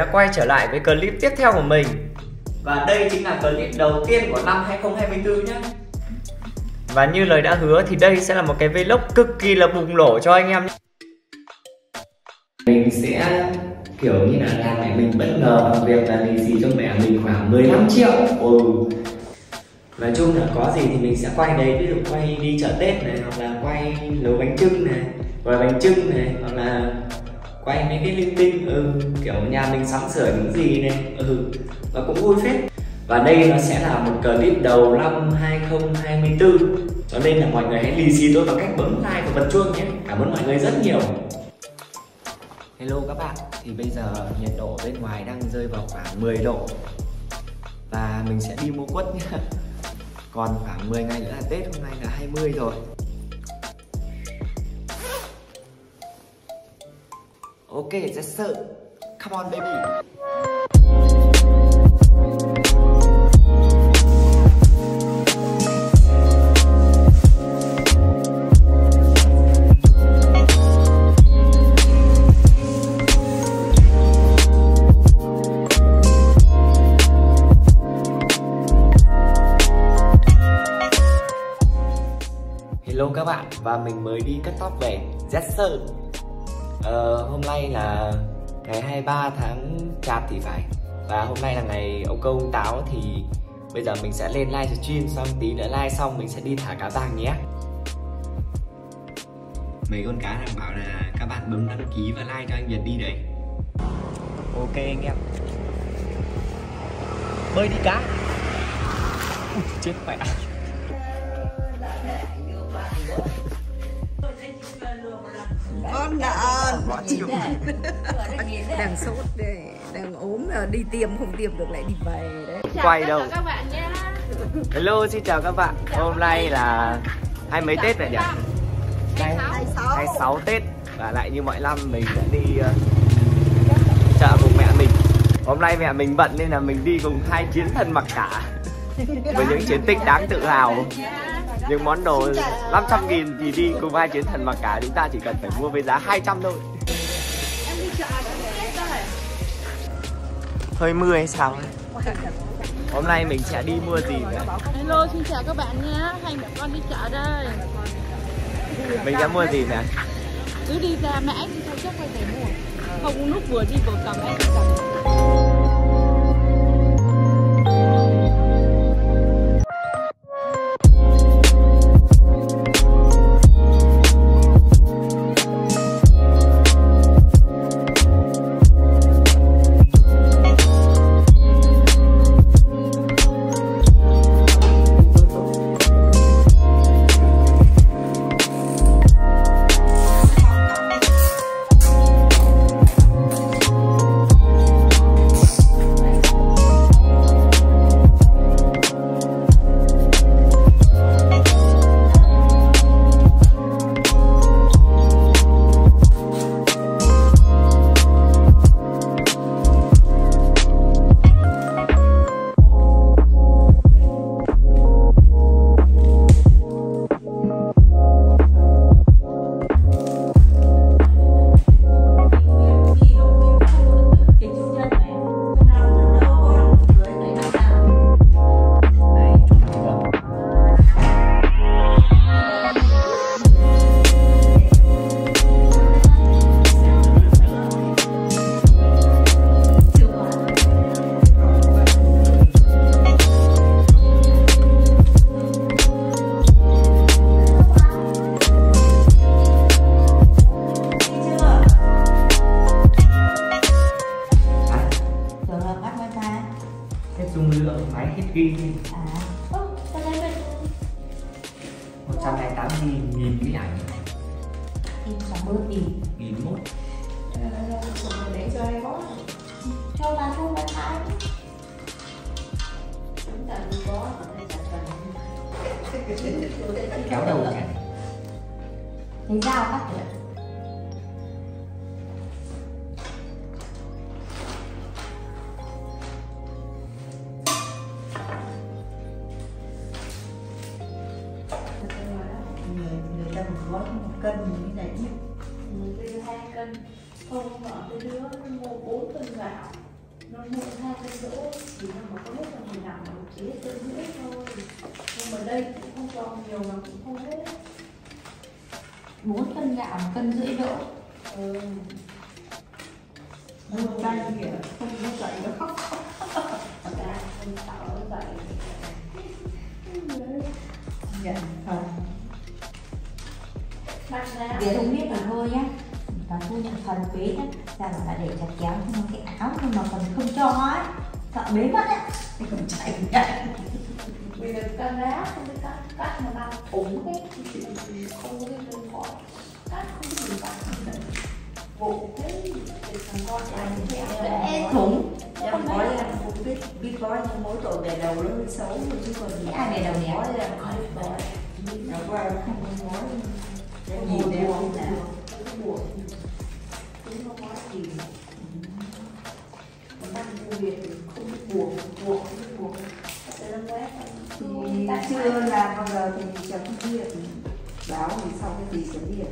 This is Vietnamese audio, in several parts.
đã quay trở lại với clip tiếp theo của mình. Và đây chính là clip đầu tiên của năm 2024 nhé. Và như lời đã hứa thì đây sẽ là một cái vlog cực kỳ là bùng nổ cho anh em nhé. Mình sẽ kiểu như là làm mẹ mình bất ngờ bằng việc là lì xì cho mẹ mình khoảng 15 triệu. Ừ Nói chung là có gì thì mình sẽ quay đấy, ví dụ quay đi chợ Tết này Hoặc là quay nấu bánh trưng này, gói bánh trưng này Hoặc là quay mấy cái linh tinh ừ, kiểu nhà mình sắm sửa những gì này ừ và cũng vui phết. Và đây nó sẽ là một clip đầu năm 2024 cho nên là mọi người hãy lì xì tôi bằng cách bấm like và bật chuông nhé. Cảm ơn mọi người rất nhiều. Hello các bạn thì bây giờ nhiệt độ bên ngoài đang rơi vào khoảng 10 độ. Và mình sẽ đi mua quất nhé còn khoảng 10 ngày nữa là Tết hôm nay là 20 rồi. Okay, yes sir. Come on baby. Hello các bạn và mình mới đi cắt tóc về Yes sir Ờ, hôm nay là ngày 23 tháng chạp thì phải. Và hôm nay là ngày ông công ông táo thì bây giờ mình sẽ lên live stream xong tí nữa live xong mình sẽ đi thả cá vàng nhé. Mấy con cá đang bảo là các bạn bấm đăng ký và like cho anh Việt đi đấy. Ok anh em. Bơi đi cá. Ui, Chết mẹ con đã đang sốt đây đang ốm đi tiêm không tiêm được lại đi về đấy. Quay đâu? các bạn nhé Hello xin chào các bạn. Hôm nay là hai mấy Tết rồi nhỉ? Hai, 26 Tết. Và lại như mọi năm mình sẽ đi uh, chợ cùng mẹ mình. Hôm nay mẹ mình bận nên là mình đi cùng hai chiến thần mặc cả. Với những chiến tích đáng tự hào những món đồ 500 nghìn thì đi cùng hai chiến thần mặc cả chúng ta chỉ cần phải mua với giá 200 thôi. Hơi mưa hay sao hôm nay mình sẽ đi mua gì nữa hello xin chào các bạn nhé. Hai mẹ con đi chợ đây. Mình sẽ mua gì nè cứ đi ra mẹ anh thôi chắc phải mua. Không lúc vừa đi vừa cầm anh cầm kéo đầu cả Thấy dao cắt được người người ta một gói một cân như thế này từ hai cân. Không mà cái đứa mua bốn cân gạo nó mua hai cân rưỡi thì nó mà có hết là mình làm chỉ hết cân rưỡi thôi nhưng mà đây cũng không cho nhiều mà cũng không hết bốn cân gạo một cân rưỡi đỗ ừ. một cân kìa, không có dậy nó khóc Dạ, không tạo nó dậy Nhận thật để không biết là thôi nhá Và thu nhận phần phế đó Ra là phải để chặt kéo mà cái áo Nhưng mà còn không cho ấy Sợ bế mất ấy Thì còn chạy nhận Vì được cân lá không biết cắt Cắt mà đang ủng hết thì Không có cái đơn gọi Cắt không có gì cắt Vụ thế thì thằng con làm thế Ê thủng Em gói em cũng biết biết gói nhưng mỗi tội để đầu nó xấu thôi chứ còn Nghĩ ai về đầu gói em không biết gói nó qua không có em nhìn em không nào Cái chưa làm bao giờ thì chẳng biết. Báo thì sau cái gì sẽ biết.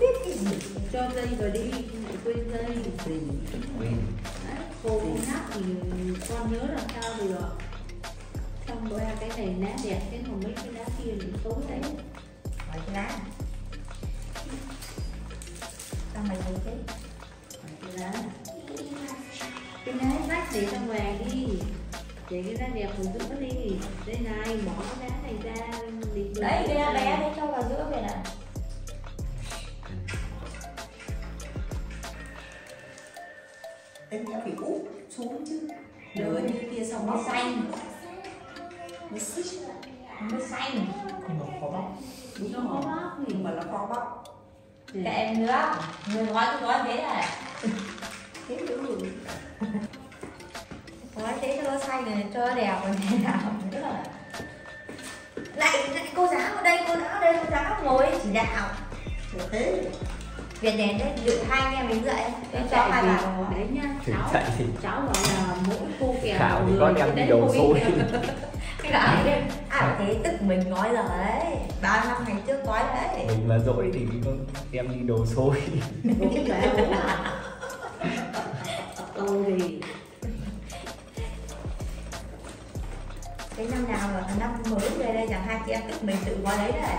Biết cái gì. Cho dây vào đi lại quên dây. Thì quên cô hát thì con nhớ làm sao được. Xong rồi cái này lá đẹp cái còn mấy cái lá kia thì tối đấy. Hỏi cái lá. Sao mày thấy thế? Cái lá. Cái lá rách để ra ngoài đi để cái lá đẹp mình giữ đi. Đây này bỏ cái lá này ra định Đấy cái lá bé đấy cho vào giữa về nào. Em phải úp xuống chứ. Đỡ như kia xong nó xanh. nó xích. Nó xanh. Nhưng mà khó bóc đúng bóc nhưng mà nó khó bóc Các em nữa. Người nói cứ nói thế này. Thế được Nói thế cho nó xanh rồi cho nó đẹp rồi thế nào? Nữa Lại, lại cô giáo ở đây, cô giáo ở đây, cô giáo ngồi chỉ đạo. Thế. Việc này đấy, dự hai anh em mình dậy Tôi cho vì bạn đấy nhá. Cháu dạy thì cháu gọi là mỗi cô kèo Khảo thì người, con em đi đầu xôi. Cái bảo à thế tức mình nói là đấy. Bao năm ngày trước nói đấy. Mình mà dỗi thì con em đi đồ xôi Đúng vậy, đúng rồi. tôi thì Cái năm nào mà năm mới về đây chẳng hai chị em tức mình tự nói đấy đấy.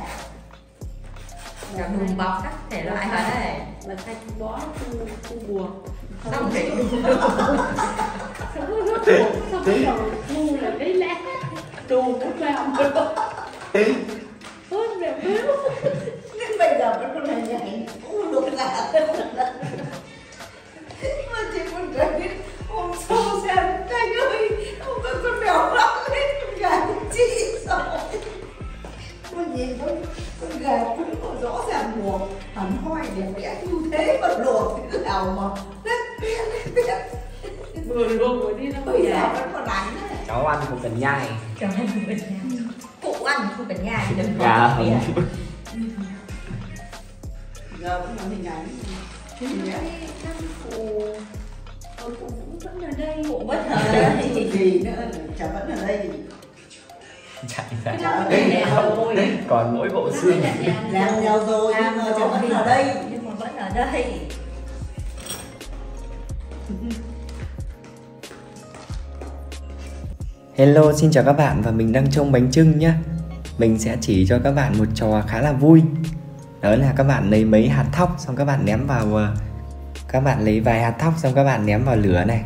Cả đùm bọc các thể loại hết đấy. Là thanh bó khu khu buộc Xong thì xong rồi thu là cái lá đồ của vào Còn mỗi bộ Năm xương. này nè Làm nhau rồi nhưng mà vẫn ở đây. Nhưng mà vẫn ở đây. Hello, xin chào các bạn và mình đang trông bánh trưng nhá. Mình sẽ chỉ cho các bạn một trò khá là vui. Đó là các bạn lấy mấy hạt thóc xong các bạn ném vào ờ, Các bạn lấy vài hạt thóc xong các bạn ném vào lửa này.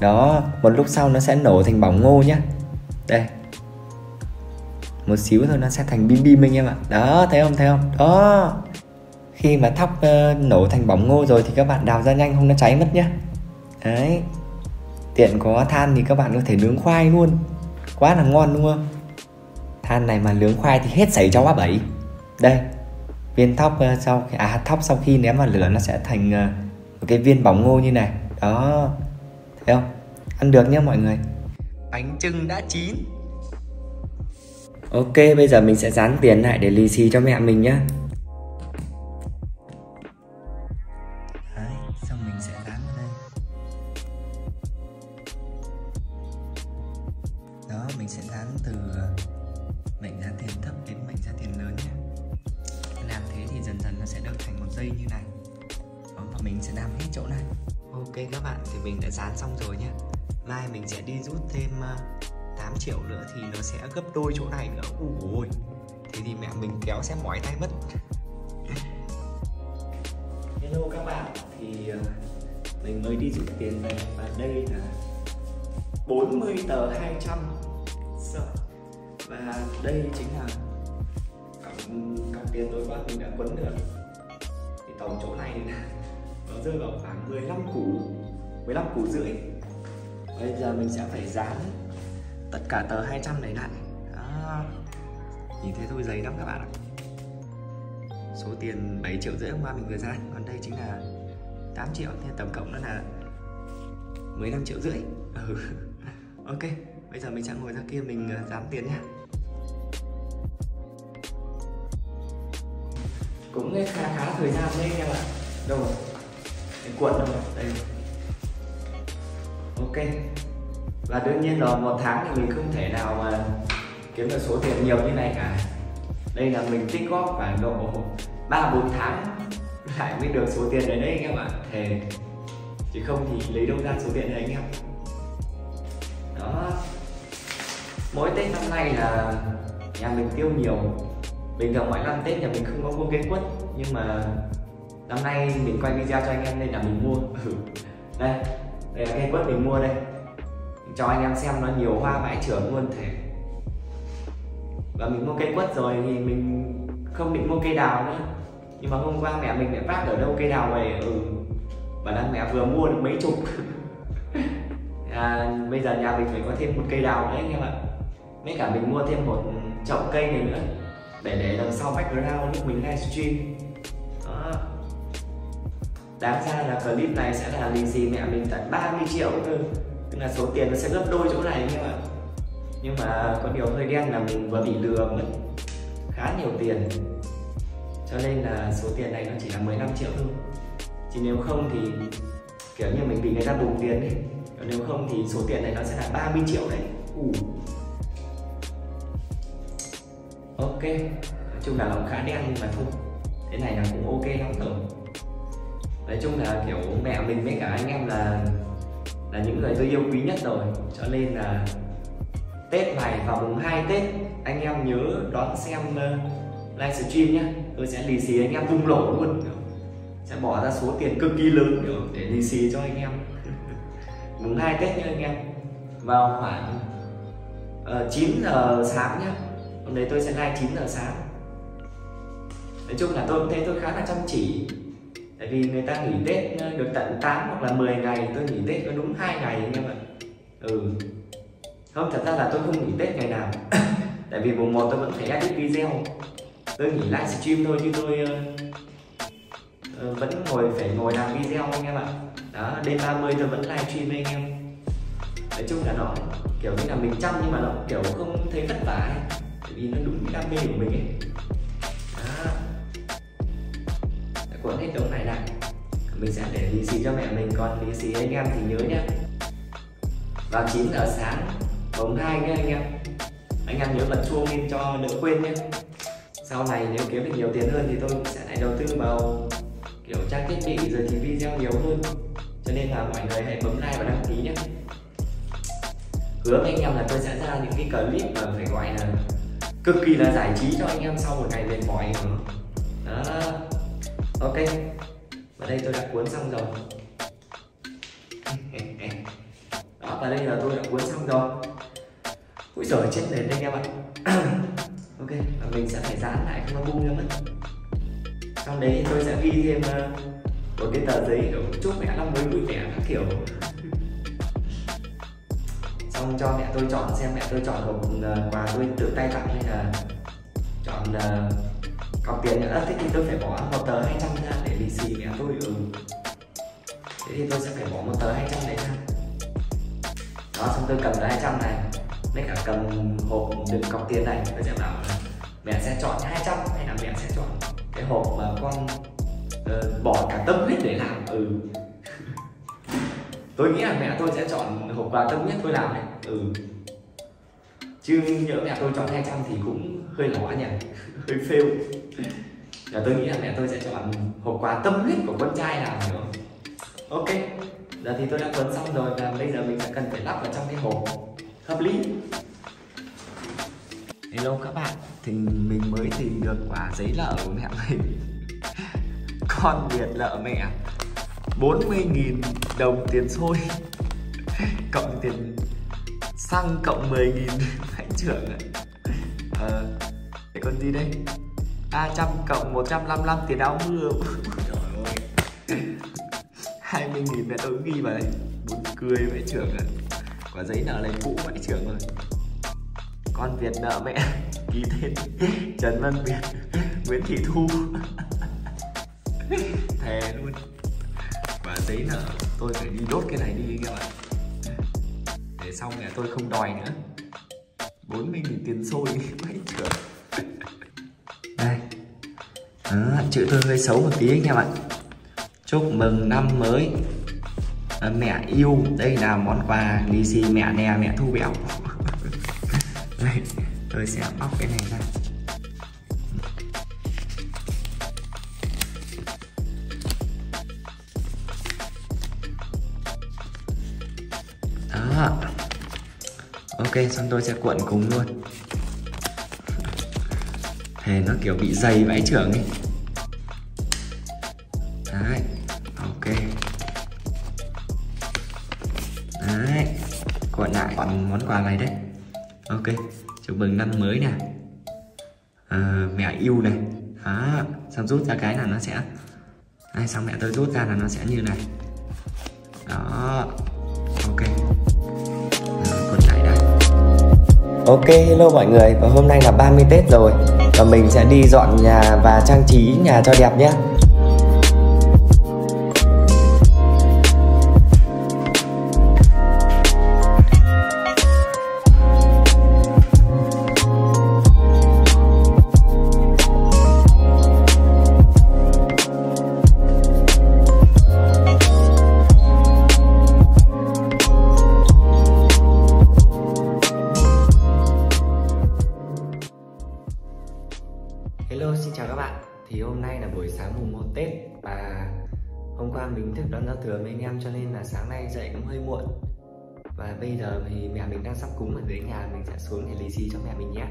Đó, một lúc sau nó sẽ nổ thành bỏng ngô nhá. Đây một xíu thôi nó sẽ thành bim bim anh em ạ. Đó, thấy không, thấy không? Đó. Khi mà thóc uh, ờ, nổ thành bóng ngô rồi thì các bạn đào ra nhanh không nó cháy mất nhá. Đấy. Tiện có than thì các bạn có thể nướng khoai luôn. Quá là ngon đúng không? Than này mà nướng khoai thì hết sảy cho quá bảy. Đây. Viên thóc uh, sau à thóc sau khi ném vào lửa nó sẽ thành uh, một cái viên bóng ngô như này. Đó. Thấy không? Ăn được nhá mọi người. Bánh trưng đã chín. Ok bây giờ mình sẽ dán tiền lại để lì xì cho mẹ mình nhá. Đấy, xong mình sẽ dán vào đây. Đó mình sẽ dán từ mệnh giá tiền thấp đến mệnh giá tiền lớn nhé làm thế thì dần dần nó sẽ được thành một dây như này. Đó và mình sẽ làm hết chỗ này. Ok các bạn thì mình đã dán xong rồi nhé mai mình sẽ đi rút thêm à, 8 triệu nữa thì nó sẽ gấp đôi chỗ này nữa. Ui ôi. Thế thì mẹ mình kéo sẽ mỏi tay mất. Hello các bạn thì ờ, mình mới đi rút tiền về và đây là 40 tờ 200 và đây chính là cọc, cọc tiền tối qua mình đã quấn được. Thì tổng chỗ này là nó rơi vào khoảng 15 củ 15 củ rưỡi. Bây giờ mình sẽ phải dán tất cả tờ 200 này lại. Đó. nhìn thấy thôi giấy lắm các bạn ạ. Số tiền 7 triệu rưỡi hôm qua mình vừa ra. Còn đây chính là 8 triệu. Thì tổng cộng nó là 15 triệu rưỡi. Ừ. ok, bây giờ mình sẽ ngồi ra kia mình ờ, dám tiền nha cũng khá khá thời gian đấy anh em ạ. Đâu rồi? Cái cuộn đâu rồi? Đây. Ok và đương nhiên rồi, một tháng thì mình không thể nào mà kiếm được số tiền nhiều như này cả. Đây là mình tích góp khoảng độ ba bốn tháng lại mới được số tiền đấy đấy anh em ạ. Thề. Chứ không thì lấy đâu ra số tiền đấy anh em. Đó. Mỗi tết năm nay là nhà mình tiêu nhiều. Bình thường mỗi năm tết nhà mình không có mua cây quất, nhưng mà năm nay mình quay video cho anh em nên là mình mua. Ừ. Đây đây là cây quất mình mua đây cho anh em xem nó nhiều hoa vãi trưởng luôn thể và mình mua cây quất rồi thì mình không định mua cây đào nữa. Nhưng mà hôm qua mẹ mình lại phát ở đâu cây đào về? Ừ. Bản thân mẹ vừa mua được mấy chục. À, bây giờ nhà mình phải có thêm một cây đào nữa anh em ạ. Mấy cả mình mua thêm một chậu cây này nữa. Để để đằng sau background lúc mình livestream. Đó. Đáng ra là clip này sẽ là lì xì mẹ mình tận 30 triệu cơ là số tiền nó sẽ gấp đôi chỗ này anh em ạ nhưng mà có điều hơi đen là mình vừa bị lừa mất khá nhiều tiền. Cho nên là số tiền này nó chỉ là 15 triệu thôi. Chứ nếu không thì kiểu như mình bị người ta bùng tiền ấy. Nếu không thì số tiền này nó sẽ là 30 triệu đấy. Ủ. ok, nói chung là lòng khá đen nhưng mà thôi. Thế này là cũng ok lắm rồi. Nói chung là kiểu mẹ mình với cả anh em là là những người tôi yêu quý nhất rồi. Cho nên là Tết này vào mùng 2 Tết anh em nhớ đón xem ờ, uh, livestream nhé tôi sẽ lì xì anh em tung lỗ luôn. Sẽ bỏ ra số tiền cực kỳ lớn để lì xì cho anh em. Mùng 2 Tết nha anh em. Vào khoảng ờ, uh, 9 giờ sáng nhá. Hôm đấy tôi sẽ live 9 giờ sáng. Nói chung là tôi cũng thấy tôi khá là chăm chỉ tại vì người ta nghỉ Tết ờ, được tận 8 hoặc là 10 ngày tôi nghỉ Tết có đúng hai ngày anh em ạ. Ừ. Không thật ra là tôi không nghỉ Tết ngày nào. Tại vì mùng 1 tôi vẫn phải edit video. Tôi nghỉ livestream thôi chứ tôi uh, vẫn ngồi phải ngồi làm video anh em ạ. Đó đêm 30 tôi vẫn livestream anh em. Nói chung là nó kiểu như là mình chăm nhưng mà nó kiểu không thấy vất vả ấy. tại vì nó đúng cái đam mê của mình ấy của hệ đống này này. Mình sẽ để lì xì cho mẹ mình, còn lì xì anh em thì nhớ nhé vào 9 giờ sáng bóng hai nhé anh em. Anh em nhớ bật chuông lên cho đỡ quên nhé sau này nếu kiếm được nhiều tiền hơn thì tôi sẽ lại đầu tư vào kiểu trang thiết bị rồi thì video nhiều hơn. Cho nên là mọi người hãy bấm like và đăng ký nhé hứa với anh em là tôi sẽ ra những cái clip mà phải gọi là cực kỳ là giải trí cho anh em sau một ngày mệt mỏi. Đó ok. Và đây tôi đã cuốn xong rồi. Đó và đây là tôi đã cuốn xong rồi. Ui giời, chết nền đây anh em ạ ok, và mình sẽ phải dán lại không nó bung ra mất sau đấy tôi sẽ ghi thêm ờ, một cái tờ giấy kiểu chúc mẹ năm mới vui vẻ các kiểu. Xong cho mẹ tôi chọn, xem mẹ tôi chọn hộp ờ, quà tôi tự tay tặng hay là chọn ờ, còn cọc tiền nữa thế thì tôi phải bỏ một tờ 200 ra để lì xì mẹ tôi ừ. Thế thì tôi sẽ phải bỏ một tờ 200 đấy ra. Đó xong tôi cầm tờ 200 này mấy cả cầm hộp đựng cọc tiền này tôi sẽ bảo là mẹ sẽ chọn 200 hay là mẹ sẽ chọn cái hộp mà con uh, bỏ cả tâm huyết để làm ừ. Tôi nghĩ là mẹ tôi sẽ chọn hộp quà tâm huyết tôi làm này ừ chứ nhớ mẹ tôi chọn 200 thì cũng hơi lỏ nhỉ. Hơi fail. Là tôi nghĩ là mẹ tôi sẽ chọn hộp quà tâm huyết của con trai nào hiểu ok, giờ thì tôi đã cuốn xong rồi và bây giờ mình sẽ cần phải lắp vào trong cái hộp hợp lý. Hello các bạn, thì mình mới tìm được quả giấy lợ của mẹ mình. Con biệt lợ mẹ. 40.000 đồng tiền xôi, cộng tiền xăng cộng 10 nghìn hãy trưởng ạ. Ờ thế còn gì đây? 300 cộng 155 tiền áo mưa. trời ơi 20 nghìn mẹ tôi ghi vào đây. Buồn cười mẹ trưởng ạ. Quả giấy nợ này cũ mẹ trưởng rồi con Việt nợ mẹ. Ký tên. Trần Văn Việt. Nguyễn Thị Thu. Thề luôn. Quả giấy nợ, tôi phải đi đốt cái này đi các bạn để xong mẹ tôi không đòi nữa. 40 nghìn tiền xôi. Mấy trưởng đây. À, chữ tôi hơi xấu một tí anh em ạ. Chúc mừng năm mới. À, mẹ yêu. Đây là món quà lì xì mẹ nè mẹ thu béo. Đây tôi sẽ bóc cái này ra. Ok xong tôi sẽ cuộn cùng luôn. Thế nó kiểu bị dày vãi trưởng ấy. Đấy Ok. Đấy Cuộn lại còn món quà này đấy. Ok Chúc mừng năm mới nè. À, Mẹ yêu này. Đó Xong rút ra cái là nó sẽ Đây xong mẹ tôi rút ra là nó sẽ như này. Đó. Ok, hello mọi người. Và hôm nay là 30 Tết rồi. Và mình sẽ đi dọn nhà và trang trí nhà cho đẹp nhé. Em mình thức đón giao thừa với anh em, cho nên là sáng nay dậy cũng hơi muộn. Và bây giờ thì mẹ mình đang sắp cúng ở dưới nhà, Mình sẽ xuống để lì xì cho mẹ mình nhé.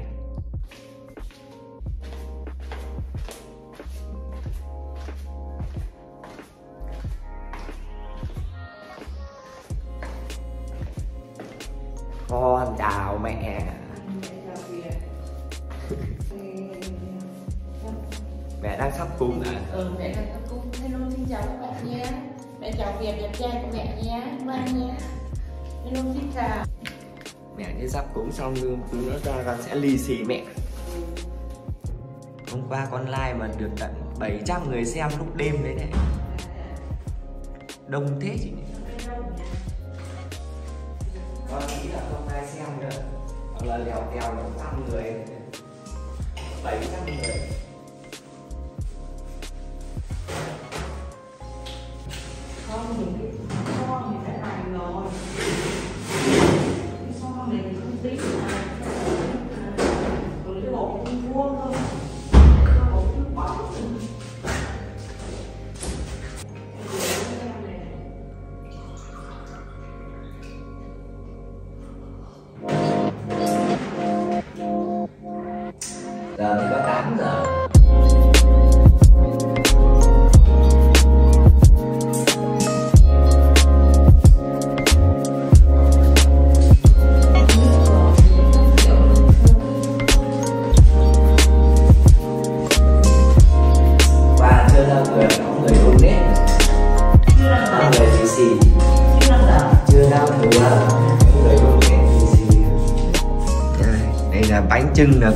Sắp cúng xong cứ nó ra con sẽ lì xì mẹ. Hôm qua con like mà được tận 700 người xem lúc đêm đấy này. Đông thế chị nhỉ? con nghĩ là không ai xem nữa hoặc là lèo tèo được trăm người.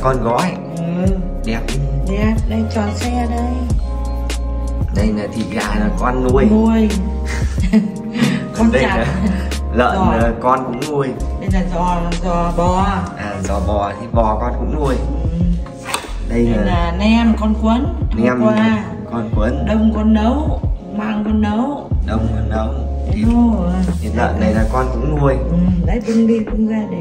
Con gói. Đẹp. Nè, đây tròn xe đây. Đây là thịt gà là con nuôi. Nuôi. Con đây chặt. là lợn Giò. là con cũng nuôi. Đây là giò, giò bò. À giò bò thì bò con cũng nuôi. Ừ. đây Đây là là nem con quấn nem qua. con cuốn Đông con nấu Mang con nấu. Đông con nấu. Thịt lợn này là con cũng nuôi. Ừ, Đấy bưng đi bưng ra để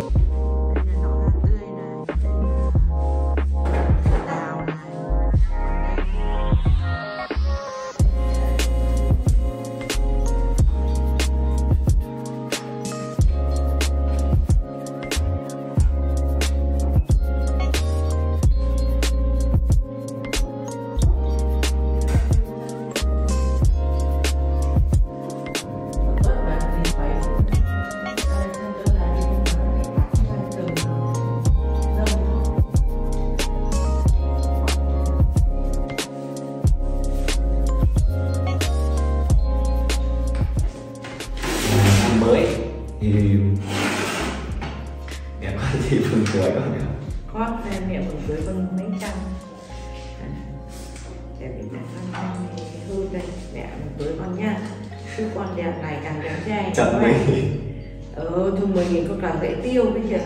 tiêu bây giờ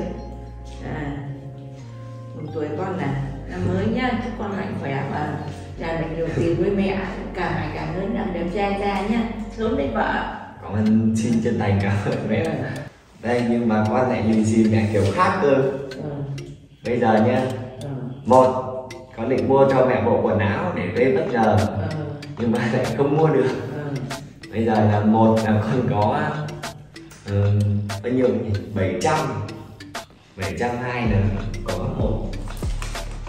à mừng tuổi con là năm mới nhá chúc con mạnh khỏe và nhà mình nhiều tiền với mẹ càng ngày càng lớn làm đẹp trai ra nhá sớm lấy vợ cảm ơn xin chân thành cảm ơn mẹ Ừ. đây nhưng mà con lại lì xì mẹ kiểu khác cơ ừ. bây giờ nhá Ừ. một con định mua cho mẹ bộ quần áo để về bất ngờ Ừ. nhưng mà lại không mua được Ừ. bây giờ là một là con có bao nhiêu nhỉ? bảy trăm. bảy trăm hai nữa có một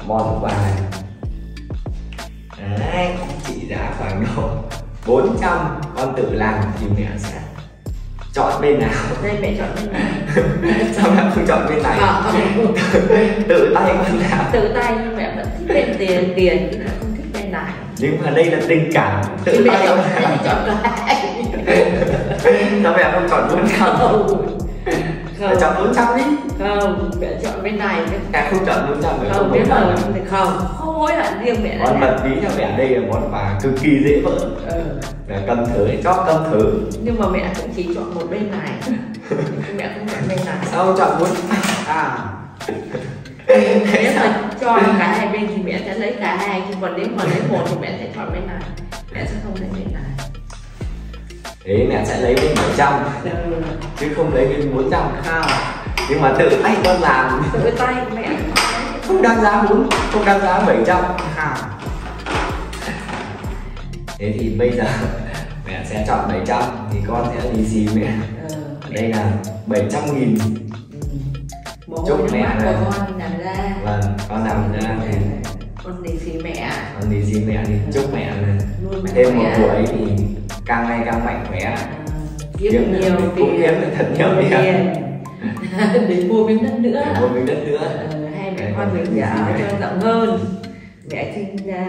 món quà đấy trị giá khoảng độ 400 con tự làm thì mẹ sẽ chọn bên nào? Đây mẹ chọn bên này sao mẹ không chọn bên này? Không. tự tay con làm. Tự tay nhưng mẹ vẫn thích bên tiền tiền nhưng mà không thích bên này. Nhưng mà đây là tình cảm tự tay chọn con thì chọn cái sao mẹ không chọn 400 không. mẹ không. chọn 400 đi. Không mẹ chọn bên này mẹ không chọn 400 mẹ không biết 400 mà thì không không hối hận riêng mẹ món mật bí cho mẹ đây là món quà cực kỳ dễ vỡ. Ừ. mẹ cầm thử cho cầm thử. Nhưng mà mẹ cũng chỉ chọn một bên này. Mẹ không chọn bên này. Sao chọn bốn? À. Nếu mà cho cả hai bên thì mẹ sẽ lấy cả hai nhưng còn nếu mà lấy một thì mẹ sẽ chọn bên này. Mẹ sẽ không lấy bên này thế mẹ sẽ lấy bên 700 ừ. chứ không lấy bên 400 không nhưng mà tự tay con làm tự tay mẹ. Không đáng giá 4 không đáng giá 700 không thế thì bây giờ mẹ sẽ chọn 700 thì con sẽ lì xì mẹ. Ừ. đây là 700 nghìn. Mồ Chúc mẹ của con làm ra. Vâng con làm ra thì con lì xì mẹ. Con lì xì mẹ thì chúc mẹ là thêm một tuổi thì càng ngày càng mạnh À, kiếm Kiếm nhiều cũng kiếm được thật nhiều tiền. để mua miếng đất nữa. Để mua miếng đất nữa. Ờ, hai mẹ con mình mẹ. cho rộng hơn. Mẹ xin ra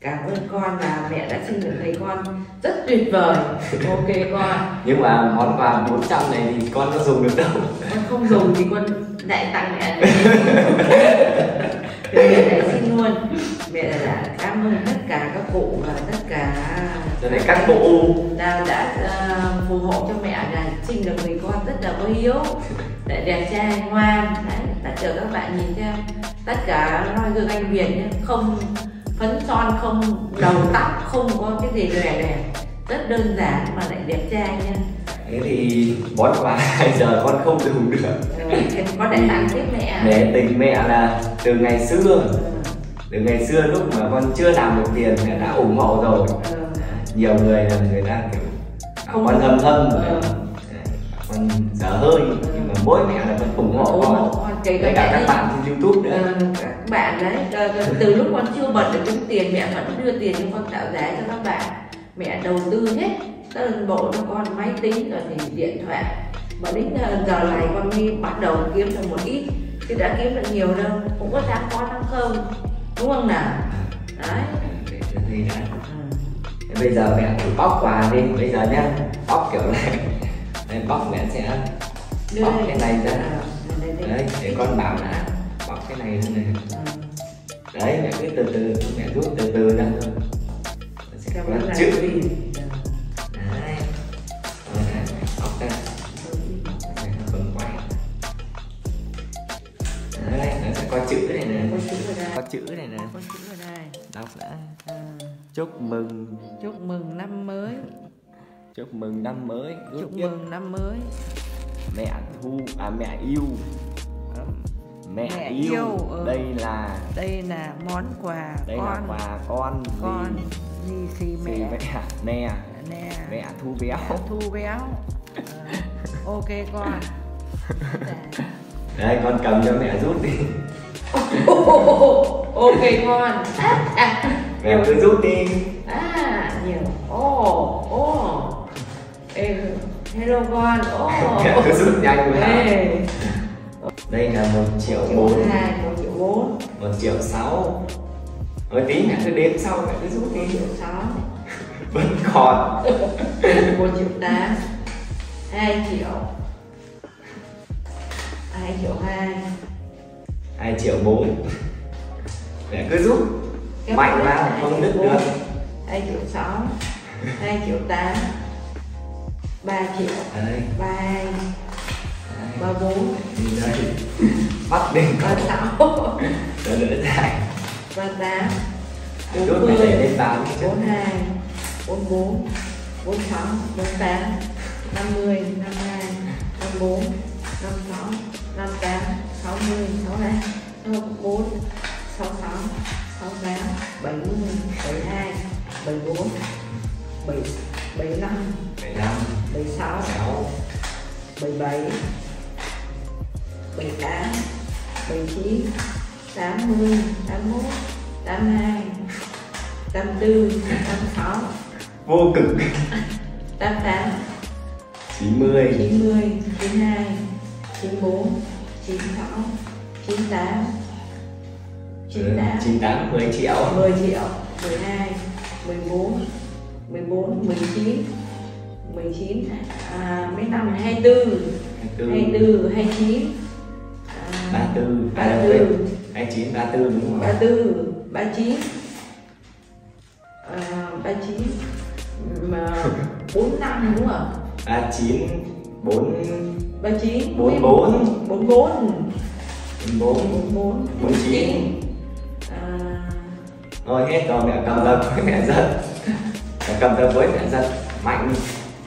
cảm ơn con là mẹ đã sinh được thầy con rất tuyệt vời. Ok con. Nhưng mà món quà 400 này thì con có dùng được đâu. Con không dùng thì con lại tặng mẹ. Thì mẹ lại xin luôn mẹ đã cảm ơn tất cả các cụ và tất cả nên các cụ. đã, đã ờ, phù hộ cho mẹ là sinh được người con rất là có hiếu. Lại đẹp trai ngoan. Đấy tất cả các bạn nhìn xem tất cả noi gương anh Việt không phấn son không đầu tóc không có cái gì lòe lòe rất đơn giản mà lại đẹp trai nha. Thế thì món quà bây giờ con không dùng được. Ờ, con lại tặng tiếp mẹ. Để tình mẹ là từ ngày xưa. Ừ, từ ngày xưa lúc mà con chưa làm được tiền mẹ đã ủng hộ rồi. Ừ. nhiều người là người ta kiểu Không- con hâm hâm Ừ. Con dở hơi nhưng mà mỗi mẹ là con. ủng hộ. Con kể cả các bạn trên youtube nữa. Ờ, các bạn đấy ờ, từ lúc con chưa bật được kiếm tiền mẹ vẫn đưa tiền cho con tạo giá cho các bạn. Mẹ đầu tư hết toàn bộ cho con máy tính rồi thì điện thoại. Mà đến giờ giờ này con mới bắt đầu kiếm được một ít chứ đã kiếm được nhiều đâu. Cũng có tháng có tháng không đúng không nào? Đấy. Để cho đã ừ. Bây giờ mẹ thử bóc quà đi bây giờ nhá. Bóc kiểu này. Đây bóc mẹ sẽ Đưa bóc đây. cái này ra. À, đây, đây, đấy để con bảo là bóc cái này ra này. Ừ. đấy mẹ cứ từ từ mẹ rút từ từ ra. Thôi sẽ có chữ. gì? Có chữ này nè. Có chữ này nè. Có chữ ở đây. đọc đã. À, chúc mừng. Chúc mừng năm mới. Chúc mừng năm mới. Rút chúc mừng năm mới. Mẹ thu à mẹ yêu. Mẹ, Mẹ yêu, yêu, ừ. đây là đây là món quà đây là con. quà con con lì xì mẹ? mẹ. Nè. Nè. Mẹ thu béo. Mẹ thu béo. Ờ, ok con đây con cầm cho mẹ rút đi. Ok con à, à, mẹ cứ rút đi. À nhiều. Ồ ồ. Ê, hello con. Ồ. Mẹ cứ rút nhanh Ê, đây là một triệu bốn. hai một triệu bốn. Một triệu sáu. Rồi tí mẹ cứ đếm sau mẹ cứ rút một đi triệu sáu. Vẫn còn. Một triệu tám. Hai triệu hai triệu hai. 2 triệu 4 mẹ cứ giúp. Kéo mạnh vào hai không đứt được. Hai triệu sáu hai triệu tám ba triệu ba bốn. Đi đây. Bắt đỉnh ba cầu sáu. Đỡ đỡ dài ba tám. Đốt phải đẩy lên tám bốn hai bốn bốn bốn sáu bốn tám năm mươi năm hai năm bốn năm sáu năm tám. Sáu mươi. Sáu hai sáu bốn sáu sáu sáu tám bảy mươi bảy hai bảy bốn bảy bảy năm 15 bảy sáu 6 bảy bảy bảy tám bảy chín tám mươi tám mốt tám hai tám tư tám sáu vô cực tám tám 90 chín mươi chín hai chín bốn chín sáu chín tám chín tám 98 10 triệu 10 triệu 12 14 14 19 19 à, mấy năm 24 24 29 à, 34 à, 34 29 34 đúng rồi 34 39 à, 39 mà 4 năm đúng không 39 4 39 44 44 4 44 49 à, rồi hết rồi mẹ cầm tập với mẹ giật. Mẹ cầm tập với mẹ giật. Mạnh.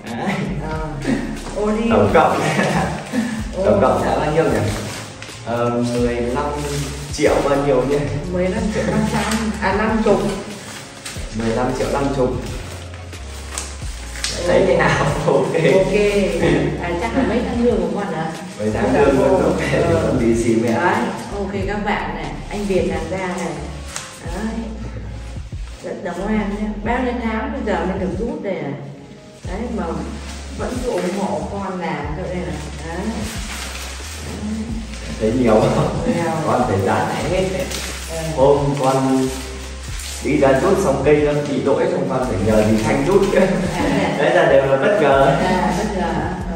Đấy. à, ô đi. Tổng cộng. Tổng cộng sẽ bao nhiêu nhỉ? Ờ, 15 triệu bao nhiêu nhỉ? 15 triệu 500 à 50 15 triệu 50 thấy thế nào? Ok. Ok. À, chắc là mấy tháng lương của con hả? Mấy tháng lương vẫn ok thì Ờ. vẫn đi xì mẹ. Đấy ok các bạn này anh Việt làm ra này. Đấy. Rất đồng an nhé bao nhiêu tháng bây giờ mới được rút đây này đấy mà vẫn cứ ủng hộ con làm cho đây này. Đấy. Thấy nhiều. Không Nhiều. con phải dán hết. Ờ. hôm con đi ra rút xong cây nó bị lỗi xong con phải nhờ thì thanh rút À, đấy là đều là bất ngờ. À bây giờ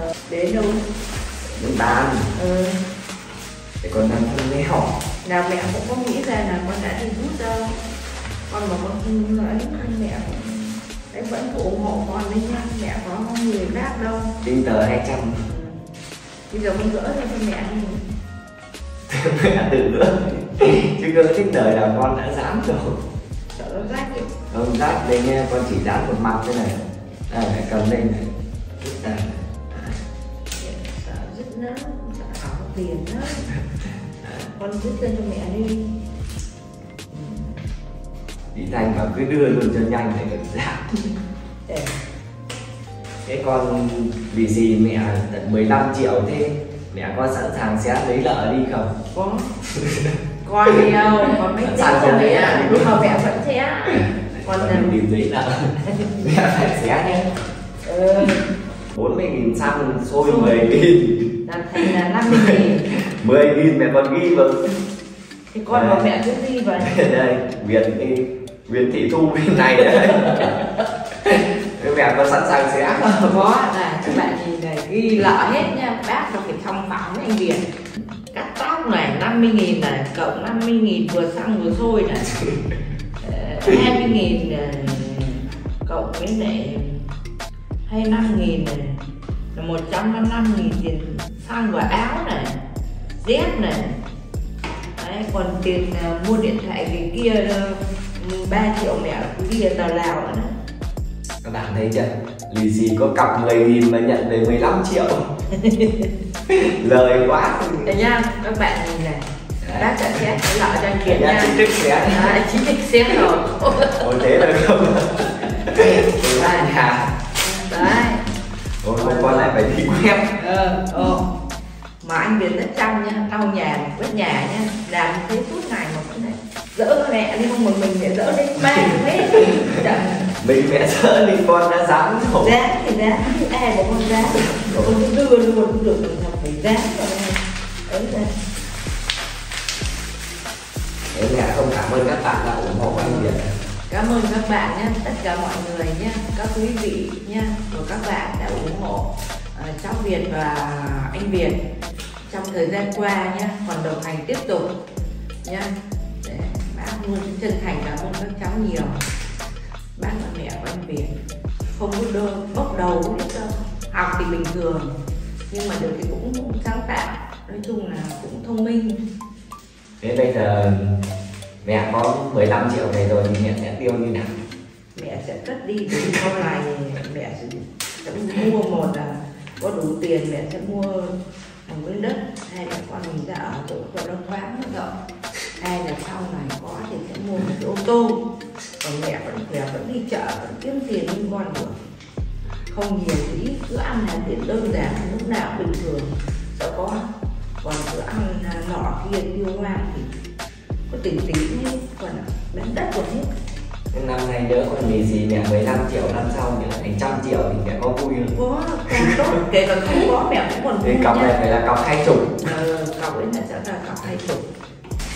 ờ, đến đâu? Đến tàn. Ừ. để con đang thân nghèo nào mẹ cũng có nghĩ ra là con đã đi rút đâu. Con mà con không ấy mẹ cũng đấy vẫn cứ ủng hộ con đấy nhá mẹ có người khác đâu. Tinh tờ 200 bây giờ con gỡ ra cho mẹ đi. Mẹ tự nữa chứ cơ thích đời là con đã dám rồi đi. Không rác đây nha con chỉ dán một mặt thế này. Mẹ cầm lên này. Rút ra. dứt nó sợ tiền đó. Con dứt ra cho mẹ đi. Chị thành mà cứ đưa luôn cho nhanh để. Được giảm thế con vì gì mẹ tận 15 triệu thế? Mẹ có sẵn sàng sẽ lấy lợ đi không? Có con đi đâu con mấy rồi sẽ mẹ mà mẹ vẫn sẽ con Con là đi tìm giấy nợ mẹ phải xé nhé ừ, 40 nghìn xăng xôi 10 nghìn. Làm thành là năm mươi nghìn. 10 nghìn mẹ còn ghi vào thì con và mẹ cứ đi vậy đây Việt đi Việt Thị Thu bên này đấy. Thế mẹ có sẵn sàng xé. Không có là các bạn nhìn này ghi lợ hết nha. Bác nó phải thông phẳng với anh Việt tóc này 50 nghìn này cộng 50 nghìn vừa xăng vừa sôi này. Ờ, 20 nghìn này, cộng với lại 25 nghìn này. Là 155 nghìn tiền xăng và áo này dép này. Đấy, còn tiền à, mua điện thoại cái kia uh, 3 triệu mẹ cứ ở tờ Lào nữa Các bạn thấy chưa? Lì xì có cặp 10 nghìn mà nhận về 15 triệu. Lời quá. Đây nha, các bạn nhìn này. Bác đã xét cái lọ cho anh Nhà nha. chính thức xé à, Chính thức xét rồi. Ôi thế là không? Nhà. Đấy. Ôi không con lại phải đi quét ờ, ờ. Mà anh Việt rất chăm nha, lau nhà, quét nhà nha. Làm thế suốt ngày mà cũng này Dỡ mẹ đi không một mình để dỡ đi. Ba hết Trời, Mình mẹ sợ đi con đã dám rồi. Dán thì dán, ai mà con dán Con cứ đưa cũng được, mình phải dán vào đây lên Để nhà không cảm ơn các bạn đã ủng hộ anh Việt. Cảm ơn các bạn nhé, tất cả mọi người nhé, các quý vị nhé, của các bạn đã ủng hộ uh, cháu Việt và anh Việt trong thời gian qua nhé, còn đồng hành tiếp tục nhé. để bác luôn chân thành cảm ơn các cháu nhiều. Bác và mẹ của anh Việt không có đơn bốc đầu cũng đâu học thì bình thường nhưng mà được thì cũng sáng tạo nói chung là cũng thông minh. Thế bây giờ mẹ có 15 triệu này rồi thì mẹ sẽ tiêu như nào? Mẹ sẽ cất đi từ sau này mẹ sẽ, sẽ mua một là có đủ tiền mẹ sẽ mua một miếng đất hay là con mình ra ở chỗ chỗ nó thoáng nó rộng hay là sau này có thì sẽ mua một cái ô tô. Còn mẹ vẫn khỏe vẫn đi chợ vẫn kiếm tiền như con được. Không nhiều thì ít cứ ăn là tiền đơn giản lúc nào bình thường. Sẽ có còn cứ ăn nọ kia tiêu hoang thì có tỉnh tí hết còn bán đất còn hết năm nay nhớ còn lì xì mẹ 15 triệu năm sau nhớ thành trăm triệu thì mẹ có vui không? Có càng tốt kể cả không có mẹ cũng còn thì vui cọc này phải là cọc hai chục. Ờ, cọc ấy là sẽ là cọc hai chục.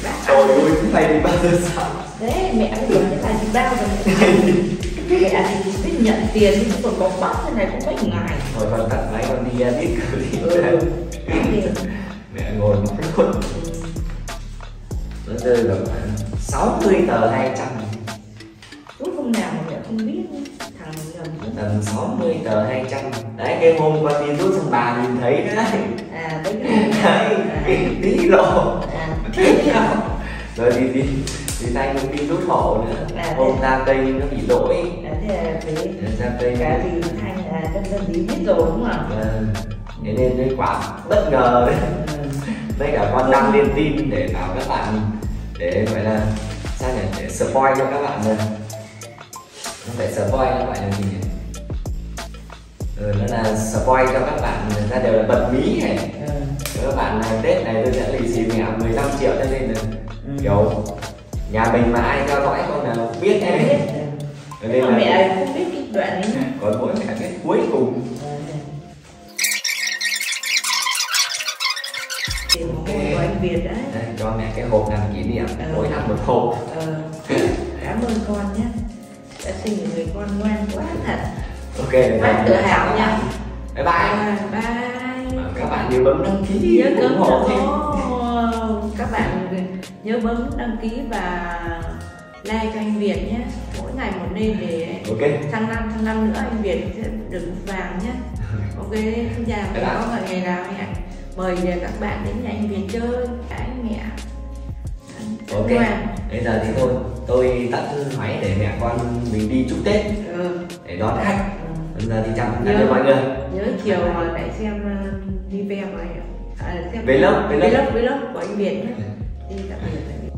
Bác Ôi ôi, cái này đi bao giờ xong đấy mẹ bây giờ cái này thì bao giờ mẹ mẹ thì biết nhận tiền nhưng còn bọc bóc thế này cũng mấy ngày Thôi con tắt máy con đi edit clip ừ. Tiền. Mẹ ngồi một cái khuất Nó rơi vào khoảng 60 tờ 200 Rút hôm nào mà mẹ không biết thằng nhầm Tầm 60 tờ 200 Đấy cái hôm con đi rút xong bà nhìn thấy đấy. À đấy cái Đấy, à, cái tí lộ. À, thế nào? Rồi đi đi Đi tay cũng đi rút hộ nữa. À, Hôm ra cây nó bị lỗi. À, thế là thế. Ra cây cả thì thành là dân dân tí biết rồi đúng không Vâng. Thế nên cái quả bất ngờ đấy Đây cả con đăng lên tin để bảo các bạn Để gọi là Sao nhỉ? Để spoil cho các bạn rồi Không phải spoil nó gọi là gì nhỉ? Ừ, nó là spoil cho các bạn người ta đều là bật mí này Ừ. các bạn này Tết này tôi sẽ lì xì mẹ 15 triệu cho nên là Ừ. kiểu nhà mình mà ai theo dõi con nào biết đấy biết nên là mẹ không biết cái đoạn ấy còn mỗi mẹ biết cuối cùng Việt đấy. Đây, cho mẹ cái hộp làm kỷ niệm Ừ. mỗi năm một hộp. Ờ, cảm ơn con nhé. Đã sinh một người con ngoan quá thật. Ok bác tự hào nha. Bye bye. Bye bye. Các bạn nhớ bấm đăng ký nhớ ủng hộ Ồ, các bạn nhớ bấm đăng ký và like cho anh Việt nhé. Mỗi ngày một nên để ok. sang năm sang năm nữa anh Việt sẽ được vàng nhé. Ok xin chào. Có ngày nào hẹn mời các bạn đến nhà anh Việt chơi anh mẹ. Ok ngoan bây giờ thì thôi tôi tắt máy để mẹ con mình đi chúc tết. Ừ. để đón khách ừ. bây giờ thì chào tạm biệt mọi người. nhớ chiều mà lại xem uh, video này à, xem Vlog, vlog. vlog vlog của anh Việt nhé đi tạm biệt tạm biệt